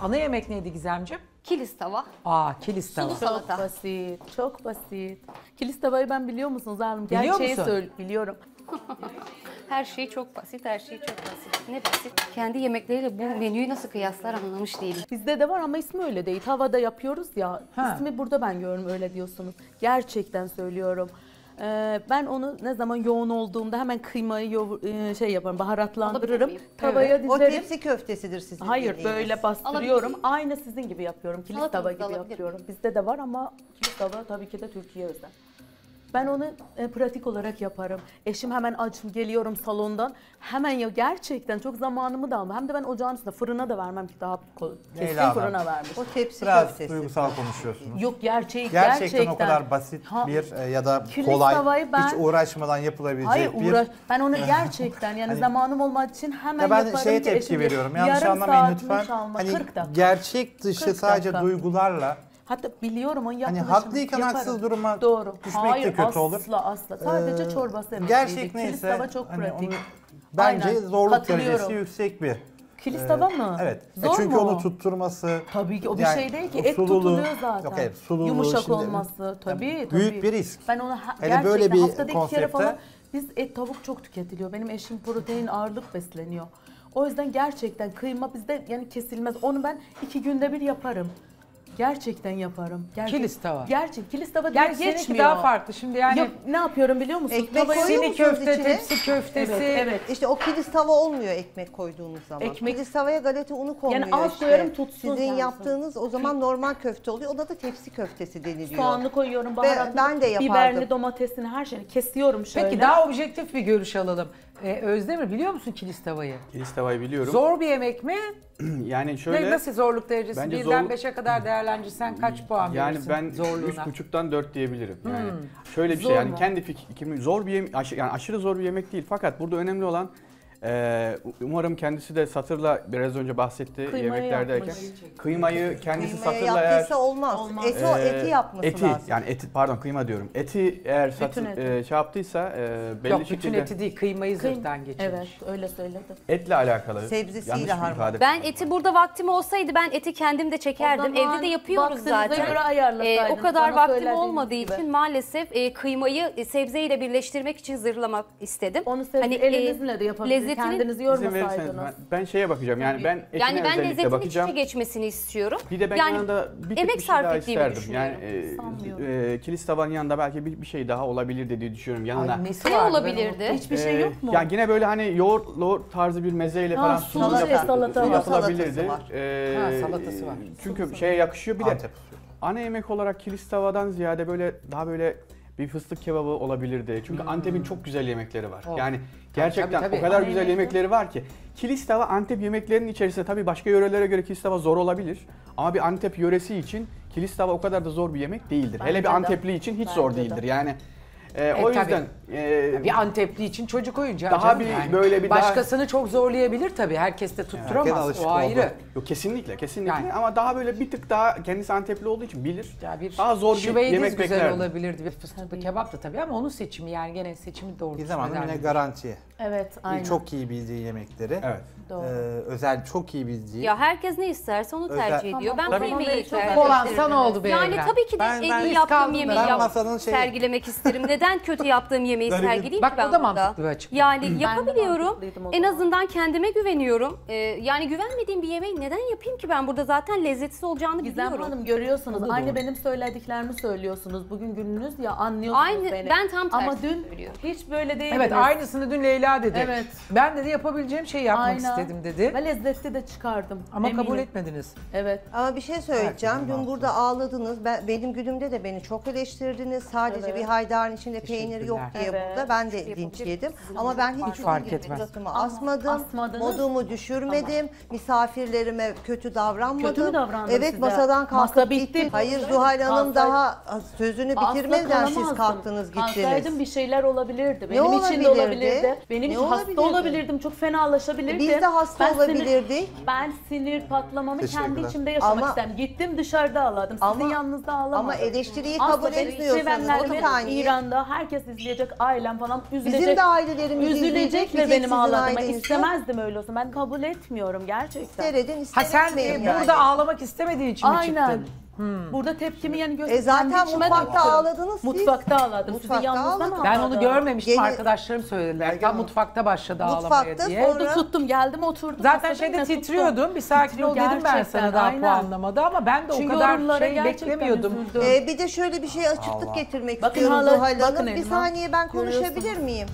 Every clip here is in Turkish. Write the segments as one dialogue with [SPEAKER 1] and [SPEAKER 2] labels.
[SPEAKER 1] Ana yemek neydi Gizemciğim?
[SPEAKER 2] Kilis tava.
[SPEAKER 1] Aa kilis tava.
[SPEAKER 2] Sulu salata.
[SPEAKER 3] Çok basit, çok basit. Kilis tavayı ben biliyor musunuz hanım?
[SPEAKER 1] Biliyor
[SPEAKER 3] Gerçeği
[SPEAKER 1] musun?
[SPEAKER 3] söyle, biliyorum.
[SPEAKER 2] Her şey çok basit, her şey çok basit. Ne basit? Kendi yemekleriyle bu menüyü nasıl kıyaslar anlamış değilim.
[SPEAKER 3] Bizde de var ama ismi öyle değil. Tavada yapıyoruz ya.
[SPEAKER 1] Ha.
[SPEAKER 3] İsmi burada ben görüyorum öyle diyorsunuz. Gerçekten söylüyorum. Ee, ben onu ne zaman yoğun olduğumda hemen kıymayı e, şey yaparım, baharatlandırırım.
[SPEAKER 2] Alabilir miyim?
[SPEAKER 3] Tavaya
[SPEAKER 4] O
[SPEAKER 3] dizerim.
[SPEAKER 4] tepsi köftesidir sizin
[SPEAKER 3] Hayır
[SPEAKER 4] dediğiniz.
[SPEAKER 3] böyle bastırıyorum. Aynı sizin gibi yapıyorum. Kilis tava gibi yapıyorum. Bizde de var ama kilis tava tabii ki de Türkiye özel. Ben onu e, pratik olarak yaparım. Eşim hemen açım geliyorum salondan. Hemen ya gerçekten çok zamanımı da almam. Hem de ben ocağın üstünde fırına da vermem ki daha kolay. Kesin
[SPEAKER 5] Leyla Hanım.
[SPEAKER 3] fırına vermiş.
[SPEAKER 4] O tepsi
[SPEAKER 5] Biraz
[SPEAKER 4] köftesi.
[SPEAKER 5] duygusal konuşuyorsunuz.
[SPEAKER 3] Yok gerçeği
[SPEAKER 5] Gerçekten,
[SPEAKER 3] gerçekten.
[SPEAKER 5] o kadar basit
[SPEAKER 3] Ha,
[SPEAKER 5] bir e, ya da
[SPEAKER 3] Kilis
[SPEAKER 5] kolay,
[SPEAKER 3] tavayı ben-
[SPEAKER 5] hiç uğraşmadan yapılabilecek
[SPEAKER 3] Hayır
[SPEAKER 5] bir...
[SPEAKER 3] uğraş. Ben onu gerçekten yani
[SPEAKER 5] Hani-
[SPEAKER 3] zamanım olmadığı için hemen
[SPEAKER 5] Ya ben
[SPEAKER 3] yaparım
[SPEAKER 5] şeye
[SPEAKER 3] ki
[SPEAKER 5] tepki
[SPEAKER 3] eşim-
[SPEAKER 5] veriyorum. Yanlış
[SPEAKER 3] yarım
[SPEAKER 5] anlamayın
[SPEAKER 3] saatimi
[SPEAKER 5] lütfen.
[SPEAKER 3] çalma,
[SPEAKER 5] Hani
[SPEAKER 3] 40 dakika.
[SPEAKER 5] gerçek dışı
[SPEAKER 3] 40
[SPEAKER 5] sadece
[SPEAKER 3] dakika.
[SPEAKER 5] duygularla
[SPEAKER 3] Hatta biliyorum onun
[SPEAKER 5] hani
[SPEAKER 3] yapılışını
[SPEAKER 5] haklıyken
[SPEAKER 3] yaparım.
[SPEAKER 5] haksız duruma
[SPEAKER 3] Doğru.
[SPEAKER 5] düşmek
[SPEAKER 3] Hayır,
[SPEAKER 5] de kötü olur.
[SPEAKER 3] asla asla. Sadece
[SPEAKER 5] Ee,
[SPEAKER 3] çorbası evet
[SPEAKER 5] Gerçek neyse
[SPEAKER 3] Kilis tava çok
[SPEAKER 5] hani
[SPEAKER 3] pratik.
[SPEAKER 5] onu- bence
[SPEAKER 3] Aynen,
[SPEAKER 5] zorluk
[SPEAKER 3] katılıyorum.
[SPEAKER 5] derecesi yüksek bir.
[SPEAKER 3] Kilis
[SPEAKER 5] e,
[SPEAKER 3] tava mı?
[SPEAKER 5] Evet. E
[SPEAKER 3] Zor
[SPEAKER 5] çünkü
[SPEAKER 3] mu?
[SPEAKER 5] onu tutturması
[SPEAKER 3] Tabii ki o bir
[SPEAKER 5] yani
[SPEAKER 3] şey değil ki. Et
[SPEAKER 5] sululuğu-
[SPEAKER 3] tutuluyor zaten.
[SPEAKER 5] Yok evet sululuğu.
[SPEAKER 3] Yumuşak
[SPEAKER 5] şimdi-
[SPEAKER 3] olması tabii tabii.
[SPEAKER 5] Büyük bir risk.
[SPEAKER 3] Ben onu ha-
[SPEAKER 5] Hele
[SPEAKER 3] gerçekten
[SPEAKER 5] böyle bir
[SPEAKER 3] haftada iki kere falan biz et tavuk çok tüketiliyor. Benim eşim protein ağırlık besleniyor. O yüzden gerçekten kıyma bizde yani kesilmez. Onu ben iki günde bir yaparım. Gerçekten yaparım. Gerçek,
[SPEAKER 1] Kilis tava.
[SPEAKER 3] Gerçek. Kilis tava diye
[SPEAKER 1] Gerçi seninki
[SPEAKER 3] geçmiyor.
[SPEAKER 1] daha farklı. Şimdi yani
[SPEAKER 3] Ya ne yapıyorum biliyor musun?
[SPEAKER 4] Ekmek
[SPEAKER 3] Tavayı-
[SPEAKER 4] koyuyor
[SPEAKER 1] sini
[SPEAKER 4] musunuz
[SPEAKER 1] köfte,
[SPEAKER 4] içine?
[SPEAKER 1] tepsi köftesi.
[SPEAKER 3] Evet, evet.
[SPEAKER 4] İşte o kilis tava olmuyor ekmek koyduğunuz zaman.
[SPEAKER 3] Ekmek-
[SPEAKER 4] Kilis tavaya galeta unu konmuyor
[SPEAKER 3] Yani az
[SPEAKER 4] işte.
[SPEAKER 3] koyarım, tutsun
[SPEAKER 4] Sizin
[SPEAKER 3] yansın.
[SPEAKER 4] yaptığınız o zaman normal köfte oluyor. Ona da tepsi köftesi deniliyor.
[SPEAKER 3] Soğanlı koyuyorum, baharatlı,
[SPEAKER 4] ben de yapardım.
[SPEAKER 3] biberli, domatesini, her şeyini kesiyorum şöyle.
[SPEAKER 1] Peki daha objektif bir görüş alalım. Ee, Özdemir biliyor musun kilis tavayı?
[SPEAKER 6] Kilis tavayı biliyorum.
[SPEAKER 1] Zor bir yemek mi?
[SPEAKER 6] Yani
[SPEAKER 1] Ne,
[SPEAKER 6] şöyle
[SPEAKER 1] nasıl zorluk derecesi?
[SPEAKER 6] Bence
[SPEAKER 1] Birden
[SPEAKER 6] zor-
[SPEAKER 1] 5'e kadar değerlendirirsen kaç puan
[SPEAKER 6] yani
[SPEAKER 1] verirsin
[SPEAKER 6] ben
[SPEAKER 1] zorluğuna?
[SPEAKER 6] 3.5'tan 4 diyebilirim. Yani şöyle bir
[SPEAKER 3] Zor
[SPEAKER 6] şey yani
[SPEAKER 3] mu?
[SPEAKER 6] kendi fikrimi zor bir yemek yani aşırı zor bir yemek değil fakat burada önemli olan e, umarım kendisi de satırla biraz önce bahsetti
[SPEAKER 3] Kıymayı
[SPEAKER 6] yemeklerdeyken.
[SPEAKER 3] yapmış.
[SPEAKER 6] Kıymayı kendisi
[SPEAKER 4] Kıymaya
[SPEAKER 6] satırla eğer
[SPEAKER 4] olmaz.
[SPEAKER 3] Olmaz.
[SPEAKER 4] Eti, o
[SPEAKER 6] e,
[SPEAKER 4] eti yapması
[SPEAKER 6] eti,
[SPEAKER 4] lazım.
[SPEAKER 6] Yani eti pardon kıyma diyorum. Eti eğer satır
[SPEAKER 3] eti.
[SPEAKER 6] e, şey yaptıysa e, belli
[SPEAKER 1] Yok bütün
[SPEAKER 6] şekilde
[SPEAKER 1] eti değil kıymayı
[SPEAKER 3] Kıym-
[SPEAKER 1] zırhtan geçirmiş.
[SPEAKER 3] Evet öyle söyledi.
[SPEAKER 6] etle alakalı.
[SPEAKER 4] Sebzesiyle
[SPEAKER 6] yanlış bir
[SPEAKER 4] harman.
[SPEAKER 2] Ben eti burada vaktim olsaydı ben eti kendim de çekerdim. Evde de yapıyoruz zaten.
[SPEAKER 3] göre ayarlasaydınız,
[SPEAKER 2] Ee, o kadar
[SPEAKER 3] bana
[SPEAKER 2] vaktim olmadığı
[SPEAKER 3] gibi.
[SPEAKER 2] için maalesef e, kıymayı e, sebzeyle birleştirmek için zırlamak istedim.
[SPEAKER 3] Onu sebze
[SPEAKER 2] Hani, e,
[SPEAKER 3] elinizle de yapabilirsiniz.
[SPEAKER 2] Lezzetini-
[SPEAKER 3] Kendinizi
[SPEAKER 6] İzin verirseniz
[SPEAKER 3] yormasaydınız.
[SPEAKER 6] ben, ben şeye bakacağım yani ben etine
[SPEAKER 2] Yani ben
[SPEAKER 6] özellikle
[SPEAKER 2] lezzetin
[SPEAKER 6] bakacağım.
[SPEAKER 2] içine geçmesini istiyorum.
[SPEAKER 6] Bir de ben
[SPEAKER 2] yani
[SPEAKER 6] yanında bir tık
[SPEAKER 2] emek
[SPEAKER 6] bir şey
[SPEAKER 2] sarf
[SPEAKER 6] daha
[SPEAKER 2] ettiğimi
[SPEAKER 6] isterdim. Yani
[SPEAKER 3] Sanmıyorum.
[SPEAKER 6] e, e, kilis tavanın yanında belki bir, bir şey daha olabilir diye düşünüyorum yanına.
[SPEAKER 1] Ay, nesi
[SPEAKER 2] Ne olabilirdi?
[SPEAKER 3] Hiçbir şey
[SPEAKER 6] E,
[SPEAKER 3] yok mu?
[SPEAKER 6] Ya yine böyle hani yoğurt, yoğurt tarzı bir mezeyle
[SPEAKER 3] Ha,
[SPEAKER 6] falan
[SPEAKER 3] sulu
[SPEAKER 6] sunum
[SPEAKER 3] şey,
[SPEAKER 6] yapı-
[SPEAKER 3] salata var.
[SPEAKER 6] yapılabilirdi.
[SPEAKER 4] Salatası var.
[SPEAKER 6] E,
[SPEAKER 1] Ha, salatası var.
[SPEAKER 6] Çünkü şeye yakışıyor. Bir de
[SPEAKER 5] Antep
[SPEAKER 6] ana yemek olarak kilis tavadan ziyade böyle daha böyle bir fıstık kebabı olabilirdi. Çünkü Antep'in çok güzel yemekleri var.
[SPEAKER 1] Oh.
[SPEAKER 6] Yani gerçekten
[SPEAKER 1] tabii, tabii.
[SPEAKER 6] o kadar
[SPEAKER 3] Ana
[SPEAKER 6] güzel
[SPEAKER 3] yemek
[SPEAKER 6] yemekleri var ki. Kilis tava Antep yemeklerinin içerisinde tabii başka yörelere göre kilis tava zor olabilir. Ama bir Antep yöresi için kilis tava o kadar da zor bir yemek değildir.
[SPEAKER 3] Bence
[SPEAKER 6] Hele bir
[SPEAKER 3] de.
[SPEAKER 6] Antepli için hiç zor
[SPEAKER 3] Bence de.
[SPEAKER 6] değildir. Yani e,
[SPEAKER 1] E,
[SPEAKER 6] o
[SPEAKER 1] tabii.
[SPEAKER 6] yüzden e,
[SPEAKER 1] Bir Antepli için çocuk oyuncağı
[SPEAKER 6] Daha
[SPEAKER 1] canım
[SPEAKER 6] bir
[SPEAKER 1] yani.
[SPEAKER 6] böyle bir daha-
[SPEAKER 1] Başkasını çok zorlayabilir tabii. Herkes de
[SPEAKER 5] Herkes
[SPEAKER 1] tutturamaz.
[SPEAKER 5] alışık
[SPEAKER 1] o ayrı.
[SPEAKER 5] oldu.
[SPEAKER 6] Yok kesinlikle kesinlikle
[SPEAKER 1] Yani.
[SPEAKER 6] ama daha böyle bir tık daha kendisi Antepli olduğu için bilir.
[SPEAKER 1] Ya bir
[SPEAKER 6] Daha zor bir yemek
[SPEAKER 1] güzel
[SPEAKER 6] beklerdim.
[SPEAKER 1] olabilirdi. Bir fıstıklı kebap da tabii ama onun seçimi yani gene seçimi doğru.
[SPEAKER 5] Gizem Hanım yine garanti.
[SPEAKER 3] Evet aynen.
[SPEAKER 5] Çok iyi bildiği yemekleri.
[SPEAKER 6] Evet.
[SPEAKER 3] Doğru.
[SPEAKER 5] Ee, özel çok iyi bildiği.
[SPEAKER 2] Ya herkes ne isterse onu
[SPEAKER 5] Özel-
[SPEAKER 2] tercih ediyor. Ben
[SPEAKER 3] Tamam,
[SPEAKER 2] bu
[SPEAKER 3] o zaman
[SPEAKER 2] yemeği
[SPEAKER 3] çok
[SPEAKER 2] tercih.
[SPEAKER 1] Olan sana oldu be
[SPEAKER 2] Yani tabii ki de
[SPEAKER 5] Ben-
[SPEAKER 2] en
[SPEAKER 5] ben
[SPEAKER 2] iyi yaptığım yemeği
[SPEAKER 5] ben
[SPEAKER 2] yap-
[SPEAKER 5] şeyi-
[SPEAKER 2] sergilemek isterim. Neden kötü yaptığım yemeği
[SPEAKER 5] Garibim.
[SPEAKER 2] sergileyeyim
[SPEAKER 1] Bak
[SPEAKER 2] ki ben
[SPEAKER 1] o da
[SPEAKER 2] burada?
[SPEAKER 1] mantıklı bir açıklama.
[SPEAKER 2] Yani yapabiliyorum.
[SPEAKER 3] mantıklıydım o
[SPEAKER 2] En
[SPEAKER 3] zaman.
[SPEAKER 2] azından kendime güveniyorum. Ee, yani güvenmediğim bir yemeği neden yapayım ki ben burada zaten lezzetsiz olacağını
[SPEAKER 3] Gizem
[SPEAKER 2] biliyorum.
[SPEAKER 3] Hanım görüyorsunuz.
[SPEAKER 1] Da
[SPEAKER 3] Aynı
[SPEAKER 1] doğru.
[SPEAKER 3] benim söylediklerimi söylüyorsunuz. Bugün gününüz ya anlıyorsunuz
[SPEAKER 2] Aynı-
[SPEAKER 3] beni.
[SPEAKER 2] ben tam
[SPEAKER 3] Ama
[SPEAKER 2] tersini
[SPEAKER 3] dün
[SPEAKER 2] söylüyorum.
[SPEAKER 3] hiç böyle değildiniz.
[SPEAKER 1] Evet aynısını dün Leyla dedi.
[SPEAKER 3] Evet.
[SPEAKER 1] Ben dedi yapabileceğim şeyi yapmak
[SPEAKER 3] Aynen.
[SPEAKER 1] istedim dedi.
[SPEAKER 3] Ve lezzetli de çıkardım.
[SPEAKER 1] Ama
[SPEAKER 3] eminim.
[SPEAKER 1] kabul etmediniz.
[SPEAKER 3] Evet.
[SPEAKER 4] Ama bir şey söyleyeceğim. Dün burada ağladınız. Ben, benim günümde de beni çok eleştirdiniz. Sadece
[SPEAKER 3] Evet.
[SPEAKER 4] bir haydarın içinde peynir yok diye
[SPEAKER 3] Evet.
[SPEAKER 4] burada. Ben de
[SPEAKER 2] Yapabilir
[SPEAKER 4] linç yedim. Ama ben hiç,
[SPEAKER 1] fark etmez.
[SPEAKER 4] suratımı
[SPEAKER 3] Ama
[SPEAKER 4] asmadım.
[SPEAKER 3] asmadınız.
[SPEAKER 4] Modumu düşürmedim. Misafirlerime kötü davranmadım.
[SPEAKER 3] Kötü mü davrandım
[SPEAKER 4] Evet
[SPEAKER 3] size?
[SPEAKER 4] masadan kalkıp
[SPEAKER 3] Masa bitti.
[SPEAKER 4] gittim. Hayır Zuhal Hanım
[SPEAKER 3] Kalsaydım-
[SPEAKER 4] daha sözünü
[SPEAKER 3] Asla
[SPEAKER 4] bitirmeden siz
[SPEAKER 3] kalamazdım.
[SPEAKER 4] kalktınız gittiniz.
[SPEAKER 3] Kalsaydım bir şeyler olabilirdi. Benim için
[SPEAKER 4] olabilirdi?
[SPEAKER 3] de olabilirdi. Benim
[SPEAKER 4] Ne
[SPEAKER 3] için hasta
[SPEAKER 4] olabilirdi?
[SPEAKER 3] olabilirdim. Çok fenalaşabilirdim.
[SPEAKER 4] Biz de hasta
[SPEAKER 3] Ben sinir-
[SPEAKER 4] olabilirdik.
[SPEAKER 3] ben sinir patlamamı kendi
[SPEAKER 5] Teşekkürler.
[SPEAKER 3] içimde yaşamak
[SPEAKER 4] Ama-
[SPEAKER 3] istedim. Gittim dışarıda ağladım. Sizin
[SPEAKER 4] Ama-
[SPEAKER 3] yanınızda ağlamadım.
[SPEAKER 4] Ama eleştiriyi
[SPEAKER 3] Asla
[SPEAKER 4] kabul
[SPEAKER 3] benim
[SPEAKER 4] etmiyorsunuz. O
[SPEAKER 3] sevenlerimin
[SPEAKER 4] saniye.
[SPEAKER 3] İran'da burada herkes izleyecek, ailem falan üzülecek.
[SPEAKER 4] Bizim de ailelerimiz
[SPEAKER 3] Üzülecek ve benim
[SPEAKER 4] yok.
[SPEAKER 3] istemezdim öyle olsun. Ben kabul etmiyorum gerçekten.
[SPEAKER 4] İster edin,
[SPEAKER 1] Ha
[SPEAKER 4] ister
[SPEAKER 1] sen
[SPEAKER 4] etmeyin
[SPEAKER 1] e,
[SPEAKER 4] yani.
[SPEAKER 1] burada ağlamak istemediğin için mi
[SPEAKER 3] Aynen.
[SPEAKER 1] çıktın?
[SPEAKER 3] Burada tepkimi yani
[SPEAKER 4] E
[SPEAKER 3] gösterdim.
[SPEAKER 4] zaten
[SPEAKER 3] içime
[SPEAKER 4] mutfakta ağladınız siz.
[SPEAKER 3] Mutfakta ağladım.
[SPEAKER 4] Mutfakta
[SPEAKER 3] Sizi yalnızdan ağladım.
[SPEAKER 1] Ben onu görmemiştim
[SPEAKER 4] Gene-
[SPEAKER 1] arkadaşlarım söylediler. Tam mutfakta başladı ağlamaya
[SPEAKER 4] Mutfakta
[SPEAKER 1] diye.
[SPEAKER 4] sonra-
[SPEAKER 3] Orada tuttum geldim oturdum.
[SPEAKER 1] Zaten şeyde
[SPEAKER 3] yine tuttum.
[SPEAKER 1] titriyordum. Bir sakin
[SPEAKER 3] Titriyor
[SPEAKER 1] ol dedim ben sana daha
[SPEAKER 3] aynen.
[SPEAKER 1] puanlamada ama ben de
[SPEAKER 3] Çünkü
[SPEAKER 1] o kadar şey beklemiyordum.
[SPEAKER 3] üzüldüm.
[SPEAKER 4] Ee, bir de şöyle bir şey açıklık getirmek
[SPEAKER 3] Bakın
[SPEAKER 4] istiyorum Zuhal
[SPEAKER 3] bakın
[SPEAKER 4] Hanım. Bir saniye ben konuşabilir miyim?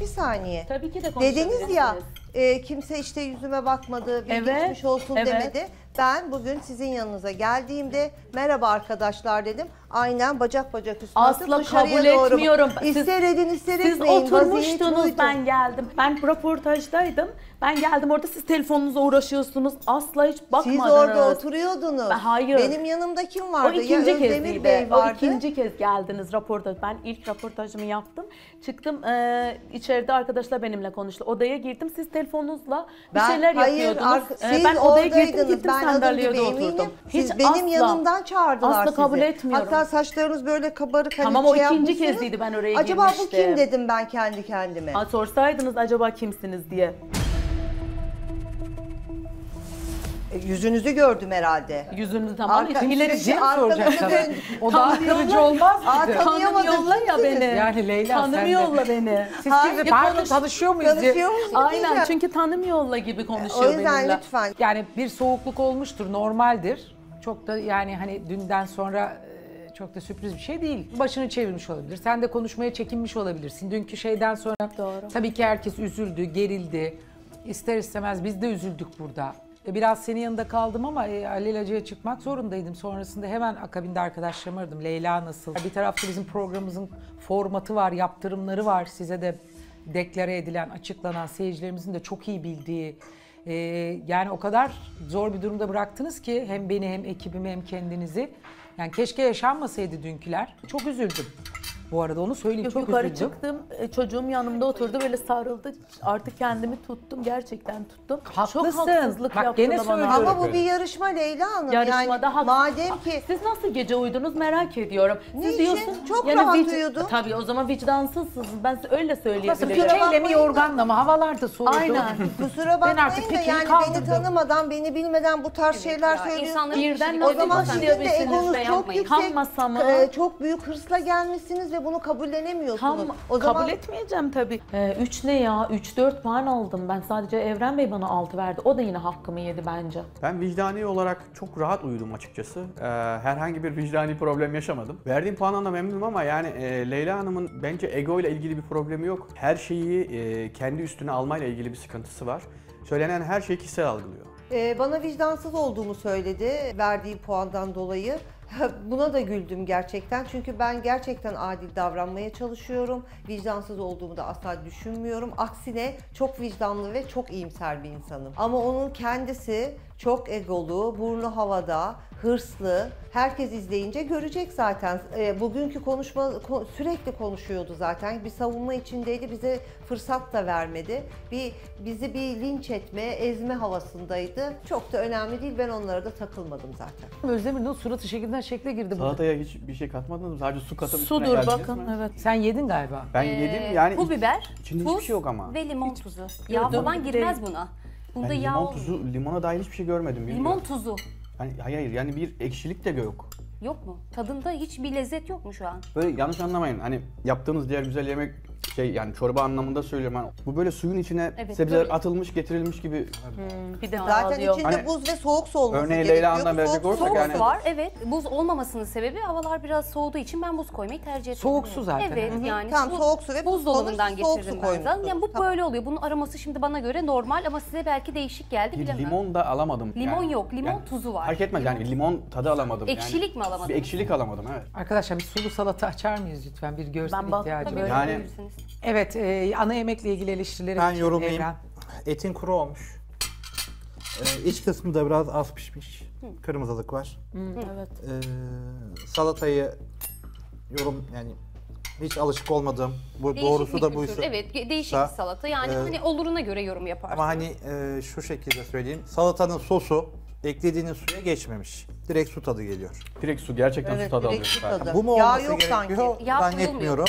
[SPEAKER 4] Bir saniye.
[SPEAKER 3] Tabii ki de
[SPEAKER 4] Dediniz ya
[SPEAKER 3] konuşabilirsiniz.
[SPEAKER 4] e, kimse işte yüzüme bakmadı, bir
[SPEAKER 3] Evet,
[SPEAKER 4] geçmiş olsun
[SPEAKER 3] evet.
[SPEAKER 4] demedi. Ben bugün sizin yanınıza geldiğimde merhaba arkadaşlar dedim. Aynen bacak bacak üstüne
[SPEAKER 3] Asla
[SPEAKER 4] atıp
[SPEAKER 3] kabul
[SPEAKER 4] doğru.
[SPEAKER 3] etmiyorum. Siz-
[SPEAKER 4] İster edin ister
[SPEAKER 3] Siz
[SPEAKER 4] etmeyin. Vaziyet
[SPEAKER 3] oturmuştunuz ben geldim. Ben röportajdaydım. Ben geldim orada siz telefonunuza uğraşıyorsunuz. Asla hiç bakmadınız.
[SPEAKER 4] Siz orada oturuyordunuz.
[SPEAKER 3] Ben- hayır.
[SPEAKER 4] Benim yanımda kim
[SPEAKER 3] O
[SPEAKER 4] vardı?
[SPEAKER 3] ikinci
[SPEAKER 4] ya Özdemir
[SPEAKER 3] kezdiydi.
[SPEAKER 4] Bey
[SPEAKER 3] O
[SPEAKER 4] vardı.
[SPEAKER 3] ikinci kez geldiniz röportaj. Ben ilk röportajımı yaptım. Çıktım eee içeride arkadaşlar benimle konuştu. Odaya girdim. Siz telefonunuzla bir
[SPEAKER 4] Ben-
[SPEAKER 3] şeyler
[SPEAKER 4] hayır,
[SPEAKER 3] yapıyordunuz. Eee,
[SPEAKER 4] siz
[SPEAKER 3] ben odaya girdim gittim
[SPEAKER 4] Ben adım
[SPEAKER 3] sandalyeye
[SPEAKER 4] gibi
[SPEAKER 3] de
[SPEAKER 4] eminim.
[SPEAKER 3] oturdum.
[SPEAKER 4] Siz benim
[SPEAKER 3] asla-
[SPEAKER 4] yanımdan çağırdılar
[SPEAKER 3] asla kabul
[SPEAKER 4] sizi.
[SPEAKER 3] etmiyorum.
[SPEAKER 4] Hatta saçlarınız böyle kabarık hani
[SPEAKER 3] Tamam, o
[SPEAKER 4] şey
[SPEAKER 3] ikinci
[SPEAKER 4] yapmışsınız.
[SPEAKER 3] kezdiydi ben oraya
[SPEAKER 4] Acaba bu
[SPEAKER 3] girmiştim.
[SPEAKER 4] kim dedim ben kendi kendime.
[SPEAKER 3] Ha, sorsaydınız acaba kimsiniz diye.
[SPEAKER 4] E, yüzünüzü gördüm herhalde.
[SPEAKER 3] Yüzünüzü tamam.
[SPEAKER 4] Arka-
[SPEAKER 1] cin
[SPEAKER 4] arkanızı
[SPEAKER 1] soracak
[SPEAKER 4] dön-
[SPEAKER 1] O daha kırıcı olmaz
[SPEAKER 4] Aa,
[SPEAKER 1] mıydı?
[SPEAKER 4] tanı-
[SPEAKER 3] Tanım yolla ya beni.
[SPEAKER 1] Yani Leyla
[SPEAKER 3] Tanım
[SPEAKER 1] sen de.
[SPEAKER 3] yolla beni.
[SPEAKER 1] Siz
[SPEAKER 4] Hayır,
[SPEAKER 1] kimse pardon
[SPEAKER 3] konuş-
[SPEAKER 1] tanışıyor muyuz? diye.
[SPEAKER 4] Tanışıyor musunuz?
[SPEAKER 3] Aynen
[SPEAKER 4] diyeceğim.
[SPEAKER 3] çünkü tanım yolla gibi konuşuyor
[SPEAKER 4] O yüzden
[SPEAKER 3] benimle.
[SPEAKER 4] lütfen.
[SPEAKER 1] Yani bir soğukluk olmuştur, normaldir. Çok da yani hani dünden sonra çok da sürpriz bir şey değil. Başını çevirmiş olabilir. Sen de konuşmaya çekinmiş olabilirsin. Dünkü şeyden sonra
[SPEAKER 3] Doğru.
[SPEAKER 1] tabii ki herkes üzüldü, gerildi. İster istemez biz de üzüldük burada. E, Biraz senin yanında kaldım ama e, alelacıya çıkmak zorundaydım. Sonrasında hemen akabinde arkadaşlarımı aradım. Leyla nasıl? Bir tarafta bizim programımızın formatı var, yaptırımları var. Size de deklare edilen, açıklanan seyircilerimizin de çok iyi bildiği ee, yani o kadar zor bir durumda bıraktınız ki hem beni hem ekibimi hem kendinizi. Yani keşke yaşanmasaydı dünküler. Çok üzüldüm. Bu arada onu söyleyeyim
[SPEAKER 3] Yok,
[SPEAKER 1] çok
[SPEAKER 3] yukarı
[SPEAKER 1] üzüldüm.
[SPEAKER 3] çıktım. e, Çocuğum yanımda oturdu böyle sarıldı. Artık kendimi tuttum. Gerçekten tuttum.
[SPEAKER 1] Haklısın.
[SPEAKER 3] Çok haksızlık
[SPEAKER 1] Bak,
[SPEAKER 3] yaptılar
[SPEAKER 1] gene
[SPEAKER 3] bana.
[SPEAKER 1] söylüyorum.
[SPEAKER 4] Ama bu bir yarışma Leyla Hanım.
[SPEAKER 3] Yarışmada
[SPEAKER 4] yani,
[SPEAKER 3] hak-
[SPEAKER 4] madem ki
[SPEAKER 3] Siz nasıl gece uyudunuz merak ediyorum. Siz
[SPEAKER 4] Ne için?
[SPEAKER 3] diyorsunuz
[SPEAKER 4] Çok rahat
[SPEAKER 3] vic-
[SPEAKER 4] uyudum.
[SPEAKER 3] Tabii o zaman vicdansızsınız. Ben size öyle
[SPEAKER 1] Nasıl
[SPEAKER 3] söyleyebilirim.
[SPEAKER 1] Peçeyle mi
[SPEAKER 4] bakmayın da.
[SPEAKER 1] yorganla mı? Havalar da soğudu.
[SPEAKER 3] Aynen.
[SPEAKER 4] kusura
[SPEAKER 1] Ben
[SPEAKER 4] bakmayın
[SPEAKER 1] artık
[SPEAKER 4] da
[SPEAKER 1] fikrini
[SPEAKER 4] yani beni
[SPEAKER 1] kaldırdım.
[SPEAKER 4] tanımadan, beni bilmeden bu tarz şeyler söylüyorsunuz.
[SPEAKER 2] insanların
[SPEAKER 3] Birden
[SPEAKER 2] kişilik
[SPEAKER 3] o
[SPEAKER 4] zaman
[SPEAKER 3] Nasıl
[SPEAKER 4] sizin de
[SPEAKER 3] diyebilirsiniz
[SPEAKER 4] egonuz çok
[SPEAKER 2] yapmayın.
[SPEAKER 4] yüksek.
[SPEAKER 3] Ham
[SPEAKER 4] e, çok büyük hırsla gelmişsiniz ve bunu kabullenemiyorsunuz.
[SPEAKER 3] Tam
[SPEAKER 4] o zaman
[SPEAKER 3] kabul etmeyeceğim tabii. 3 ne ya? 3-4 puan aldım. Ben sadece Evren Bey bana 6 verdi. O da yine hakkımı yedi bence.
[SPEAKER 6] Ben vicdani olarak çok rahat uyudum açıkçası. Ee, herhangi bir vicdani problem yaşamadım. Verdiğim puandan da memnunum ama yani e, Leyla Hanım'ın bence ego ile ilgili bir problemi yok. Her şeyi e, kendi üstüne almayla ilgili bir sıkıntısı var. Söylenen her şeyi kişisel algılıyor.
[SPEAKER 4] e, bana vicdansız olduğumu söyledi verdiği puandan dolayı. Buna da güldüm gerçekten. Çünkü ben gerçekten adil davranmaya çalışıyorum. Vicdansız olduğumu da asla düşünmüyorum. Aksine çok vicdanlı ve çok iyimser bir insanım. Ama onun kendisi çok egolu, burnu havada, hırslı. Herkes izleyince görecek zaten. E, bugünkü konuşma ko- sürekli konuşuyordu zaten. Bir savunma içindeydi. Bize fırsat da vermedi. Bir bizi bir linç etme, ezme havasındaydı. Çok da önemli değil. Ben onlara da takılmadım zaten.
[SPEAKER 1] Özdemir'in o suratı şekilden şekle girdi burada.
[SPEAKER 6] Salataya hiç bir şey katmadınız mı? Sadece su katıp üstüne
[SPEAKER 3] Sudur
[SPEAKER 6] geldiniz
[SPEAKER 3] bakın.
[SPEAKER 6] mi?
[SPEAKER 3] Evet.
[SPEAKER 1] Sen yedin galiba.
[SPEAKER 6] Ben
[SPEAKER 2] Ee,
[SPEAKER 6] yedim yani
[SPEAKER 2] Pul biber,
[SPEAKER 6] içinde
[SPEAKER 2] tuz
[SPEAKER 6] hiçbir şey yok ama.
[SPEAKER 2] ve limon tuzu. Yağ
[SPEAKER 3] Gördüm.
[SPEAKER 2] falan girmez buna. Bunda
[SPEAKER 6] Ben
[SPEAKER 2] yağ
[SPEAKER 6] limon
[SPEAKER 2] olmuyor.
[SPEAKER 6] tuzu, limona dair hiçbir şey görmedim.
[SPEAKER 2] Limon
[SPEAKER 6] bilmiyorum.
[SPEAKER 2] tuzu.
[SPEAKER 6] Hani, hayır hayır yani bir ekşilik de yok.
[SPEAKER 2] Yok mu? Tadında hiçbir lezzet yok mu şu an?
[SPEAKER 6] Böyle yanlış anlamayın. Hani yaptığınız diğer güzel yemek şey yani çorba anlamında söylüyorum. Hani bu böyle suyun içine
[SPEAKER 2] Evet,
[SPEAKER 6] sebzeler
[SPEAKER 2] böyle.
[SPEAKER 6] atılmış getirilmiş gibi.
[SPEAKER 3] Bir de
[SPEAKER 4] Zaten içinde
[SPEAKER 6] Hani
[SPEAKER 4] buz ve soğuk su olması
[SPEAKER 6] örneği
[SPEAKER 4] gerekiyor.
[SPEAKER 6] Leyla'ndan
[SPEAKER 4] Bu
[SPEAKER 6] verecek
[SPEAKER 4] soğuk su
[SPEAKER 6] olursak
[SPEAKER 2] Soğuk
[SPEAKER 6] yani-
[SPEAKER 2] var evet. Buz olmamasının sebebi havalar biraz soğuduğu için ben buz koymayı tercih ettim.
[SPEAKER 1] Soğuk su zaten.
[SPEAKER 2] Evet
[SPEAKER 1] Hı hı.
[SPEAKER 2] yani.
[SPEAKER 4] Tamam,
[SPEAKER 2] bu-
[SPEAKER 4] soğuk su ve buz
[SPEAKER 2] buzdolabından
[SPEAKER 4] konur, soğuk su
[SPEAKER 2] getirdim ben zaten. Yani bu
[SPEAKER 4] Tamam.
[SPEAKER 2] böyle oluyor. Bunun aroması şimdi bana göre normal ama size belki değişik geldi
[SPEAKER 6] Bir
[SPEAKER 2] bilemem.
[SPEAKER 6] limon da alamadım.
[SPEAKER 2] Limon
[SPEAKER 6] yani.
[SPEAKER 2] yok, limon tuzu var.
[SPEAKER 6] Fark etmez yani limon tadı alamadım. yani.
[SPEAKER 2] Ekşilik mi alamadınız?
[SPEAKER 6] Bir ekşilik alamadım evet.
[SPEAKER 1] Arkadaşlar bir sulu salata açar mıyız lütfen? Bir görsel
[SPEAKER 3] Ben bak-
[SPEAKER 1] ihtiyacım
[SPEAKER 2] Tabii
[SPEAKER 1] var.
[SPEAKER 6] Yani-
[SPEAKER 2] yapabilirsiniz.
[SPEAKER 1] Evet, e, ana yemekle ilgili eleştirileri
[SPEAKER 5] Ben yorumlayayım.
[SPEAKER 1] Evren.
[SPEAKER 5] Etin kuru olmuş. Ee, iç kısmı da biraz az pişmiş. Kırmızılık var.
[SPEAKER 3] Evet.
[SPEAKER 5] Ee, salatayı yorum yani hiç alışık olmadığım, bu
[SPEAKER 2] Değişik
[SPEAKER 5] doğrusu
[SPEAKER 2] bir
[SPEAKER 5] da
[SPEAKER 2] kültür.
[SPEAKER 5] buysa.
[SPEAKER 2] Evet ge- değişik bir salata. Yani
[SPEAKER 5] e,
[SPEAKER 2] hani oluruna göre yorum yaparsın.
[SPEAKER 5] Ama hani e, şu şekilde söyleyeyim. Salatanın sosu eklediğiniz suya geçmemiş. Direkt su tadı geliyor.
[SPEAKER 6] Direkt su gerçekten
[SPEAKER 4] Evet,
[SPEAKER 6] su tadı
[SPEAKER 4] direkt tadı.
[SPEAKER 5] Bu mu
[SPEAKER 4] Yağ
[SPEAKER 5] olması
[SPEAKER 4] yok
[SPEAKER 5] gerekiyor?
[SPEAKER 4] sanki.
[SPEAKER 2] Yağ
[SPEAKER 5] Zannetmiyorum.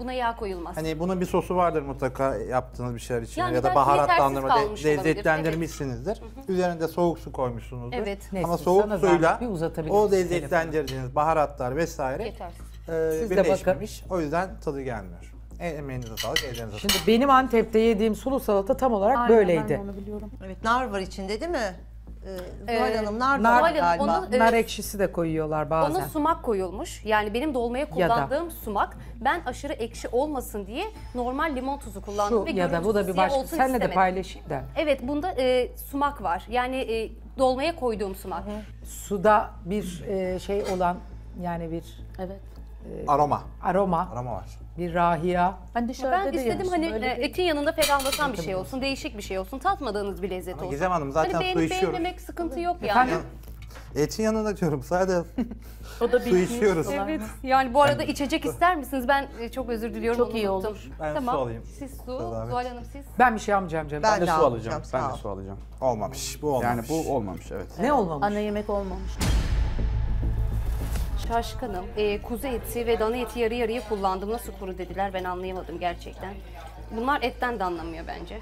[SPEAKER 2] Buna yağ koyulmaz.
[SPEAKER 5] Hani bunun bir sosu vardır mutlaka yaptığınız bir şeyler için
[SPEAKER 2] Yani
[SPEAKER 5] ya da
[SPEAKER 2] belki
[SPEAKER 5] baharatlandırma,
[SPEAKER 2] yetersiz
[SPEAKER 5] de-
[SPEAKER 2] kalmış olabilir,
[SPEAKER 5] lezzetlendirmişsinizdir. Üzerinde soğuk su koymuşsunuzdur.
[SPEAKER 2] Evet.
[SPEAKER 5] Ama soğuk
[SPEAKER 1] sana
[SPEAKER 5] suyla
[SPEAKER 1] zahmet bir uzatabilir
[SPEAKER 5] o
[SPEAKER 1] misin
[SPEAKER 5] lezzetlendirdiğiniz baharatlar vesaire
[SPEAKER 2] Yetersiz.
[SPEAKER 5] e,
[SPEAKER 1] Siz de
[SPEAKER 5] birleşmemiş. O yüzden tadı gelmiyor. E, emeğinize sağlık, ellerinize sağlık.
[SPEAKER 1] Şimdi benim Antep'te yediğim sulu salata tam olarak
[SPEAKER 3] Aynen,
[SPEAKER 1] böyleydi.
[SPEAKER 3] Ben de onu biliyorum.
[SPEAKER 4] Evet nar var içinde değil mi? Ee, Zuhal Hanım nar,
[SPEAKER 1] nar-
[SPEAKER 4] var galiba.
[SPEAKER 2] onu-
[SPEAKER 1] Nar ekşisi de koyuyorlar bazen.
[SPEAKER 2] Ona sumak koyulmuş. Yani benim dolmaya kullandığım sumak. Ben aşırı ekşi olmasın diye normal limon tuzu kullandım
[SPEAKER 1] Şu
[SPEAKER 2] ve
[SPEAKER 1] ya da bu da bir başka. Senle de
[SPEAKER 2] istemedim.
[SPEAKER 1] paylaşayım da.
[SPEAKER 2] Evet bunda e, sumak var. Yani e, dolmaya koyduğum sumak.
[SPEAKER 1] Suda bir e, şey olan yani bir
[SPEAKER 3] Evet.
[SPEAKER 5] Aroma.
[SPEAKER 1] aroma,
[SPEAKER 5] Aroma var.
[SPEAKER 1] bir rahiya.
[SPEAKER 3] Ben dışarıda
[SPEAKER 2] Ben
[SPEAKER 3] da
[SPEAKER 2] istedim hani e, etin yanında ferahlatan bir şey olsun, değişik bir şey olsun, tatmadığınız bir lezzet
[SPEAKER 5] Ama
[SPEAKER 2] olsun.
[SPEAKER 5] Gizem Hanım zaten
[SPEAKER 2] hani
[SPEAKER 5] su içiyoruz.
[SPEAKER 2] beğenmemek sıkıntı yok yani.
[SPEAKER 1] Efendim?
[SPEAKER 5] Etin yanında diyorum sadece
[SPEAKER 3] O da
[SPEAKER 5] su içiyoruz.
[SPEAKER 2] Evet. Yani bu arada içecek ister misiniz? Ben e, çok özür diliyorum.
[SPEAKER 3] Çok iyi
[SPEAKER 2] unuttum.
[SPEAKER 3] olur.
[SPEAKER 5] Ben su
[SPEAKER 2] tamam.
[SPEAKER 5] alayım.
[SPEAKER 2] Siz su. Zuhal Hanım siz.
[SPEAKER 1] Ben bir şey almayacağım canım.
[SPEAKER 4] Ben
[SPEAKER 6] Ben de su alacağım. Ben de su alacağım.
[SPEAKER 5] Olmamış. Bu olmamış.
[SPEAKER 6] Yani bu olmamış evet.
[SPEAKER 1] Ne olmamış?
[SPEAKER 3] ana yemek olmamış.
[SPEAKER 2] Şaşkınım. E, kuzu eti ve dana eti yarı yarıya kullandım. Nasıl kuru dediler ben anlayamadım gerçekten. Bunlar etten de anlamıyor bence.